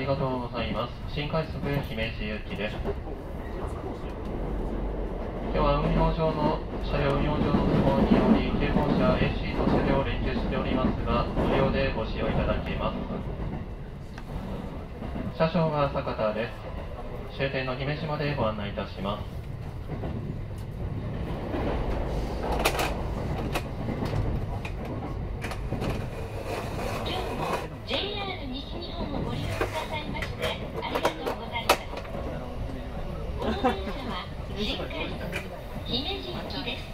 りがとうございます。新快速姫路行きです。今日は運用上の車両運用上の都合により警報車 AC と車両を連結しておりますが無料でご使用いただけます車掌は坂田です終点の姫路までご案内いたします今日も JR 西日本をご利用くださいましてありがとうございます。この電車は新快速姫路行きです。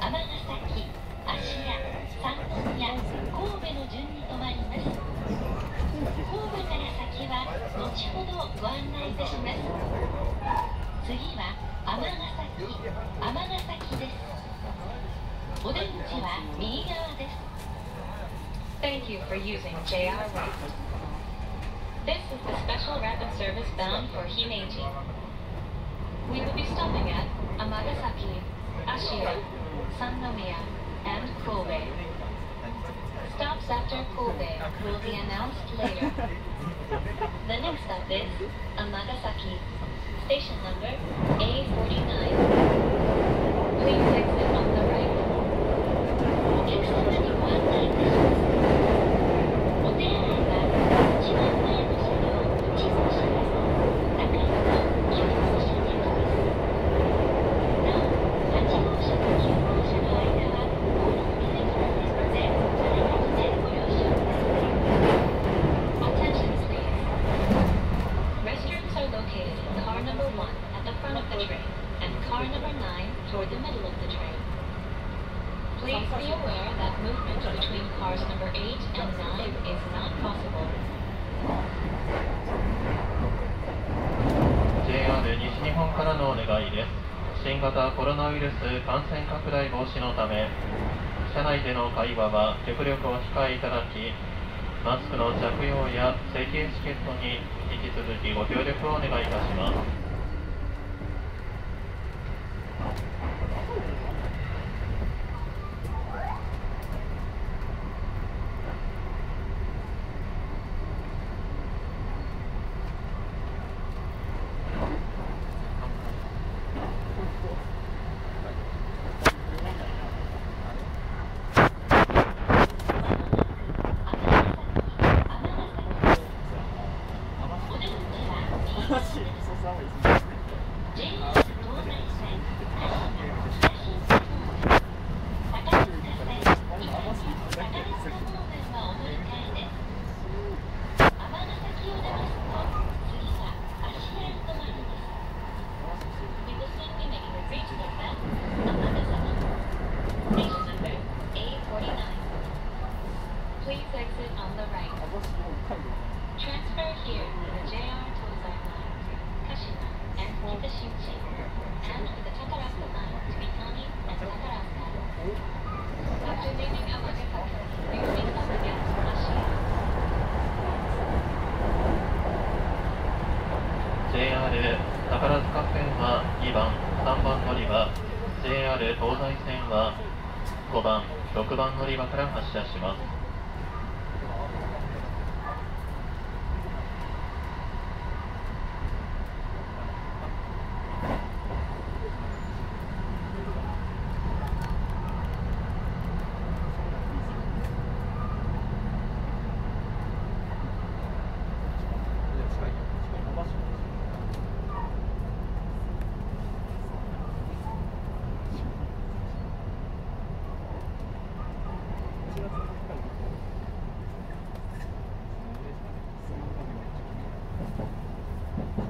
尼崎、芦屋、三宮、神戸の順に停まります。神戸から先は後ほどご案内いたします。次は尼崎、尼崎です。お出口は右側です。Thank you for using JR Rapid. This is the special rapid service bound for Himeji. We will be stopping at Amagasaki, Ashia, Sannomiya, and Kobe. Stops after Kobe will be announced later. The next stop is Amagasaki, station number A49. Please exit number 1 at the front of the train and car number 9 toward the middle of the train. Please be aware that movement between cars number 8 and 9 is not possible. JR 西日本からのお願いです新型コロナウイルス感染拡大防止のため車内での会話は極力お控えいただきマスクの着用や整形チケットに引き続きご協力をお願いいたしますお出口は右側です。JR 東西線、鹿島、北新線方面、高塚線、伊丹、高田線方面はお乗り換えです。尼崎を出ますと、次は芦屋に停まります。We will soon be making a reach stop at Amagasaki. Station number A49. JR 宝塚線は2番、3番乗り場、JR 東西線は5番、6番乗り場から発車します。